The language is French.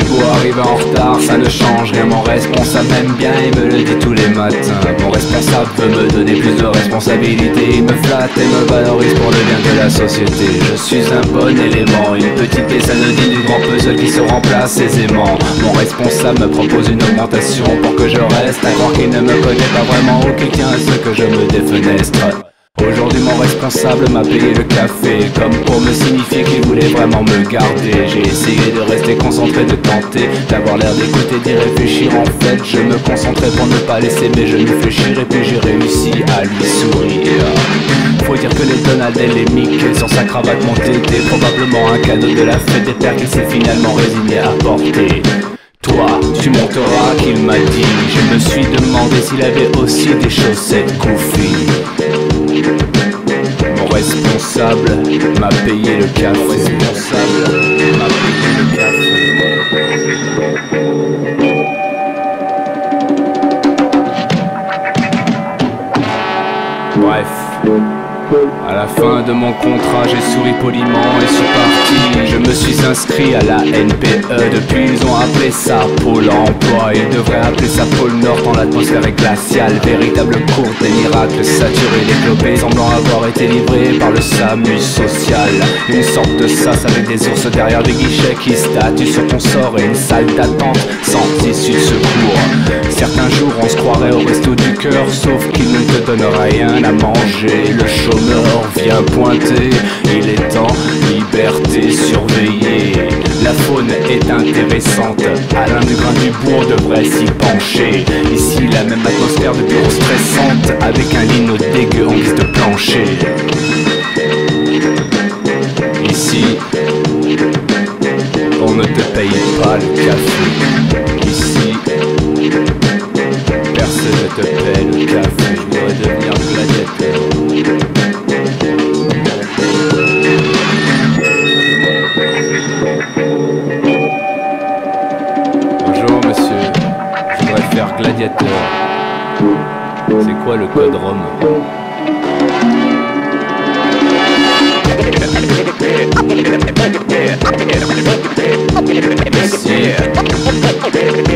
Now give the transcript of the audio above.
en retard, ça ne change rien. Mon responsable m'aime bien, il me le dit tous les matins. Mon responsable veut me donner plus de responsabilités. Il me flatte et me valorise pour le bien de la société. Je suis un bon élément, une petite pièce anodine du grand puzzle qui se remplace aisément. Mon responsable me propose une augmentation pour que je reste. À croire qu'il ne me connaît pas vraiment ou qu'il tient à ce que je me défenestre. Aujourd'hui mon responsable m'a payé le café. Comme pour me signifier qu'il voulait vraiment me garder. J'ai essayé de rester concentré, de tenter D'avoir l'air d'écouter, d'y réfléchir. En fait je me concentrais pour ne pas laisser mes genoux fléchir. Et puis j'ai réussi à lui sourire. Faut dire que les Donald et les Mickey sur sa cravate montée étaient probablement un cadeau de la fête des pères qu'il s'est finalement résigné à porter. Toi, tu monteras qu'il m'a dit. Je me suis demandé s'il avait aussi des chaussettes mon responsable m'a payé le café. Responsable m'a payé le café. À la fin de mon contrat, j'ai souri poliment et suis parti. Je me suis inscrit à la NPE. Depuis, ils ont appelé ça Pôle emploi. Ils devraient appeler ça Pôle Nord quand l'atmosphère est glaciale. Véritable cours des miracles saturés, développés, semblant avoir été livrés par le SAMU social. Une sorte de sas avec des ours derrière des guichets qui statuent sur ton sort et une salle d'attente sans issue de secours. Certains jours, on se croirait au resto du cœur, sauf qu'il ne te donne rien à manger. Le chaud l'heure vient pointer, il est en liberté surveillée. La faune est intéressante, Alain du grain du bourg devrait s'y pencher. Ici la même atmosphère de bureau stressante, avec un lino dégueu en guise de plancher. Ici, on ne te paye pas le café. C'est quoi le code Personne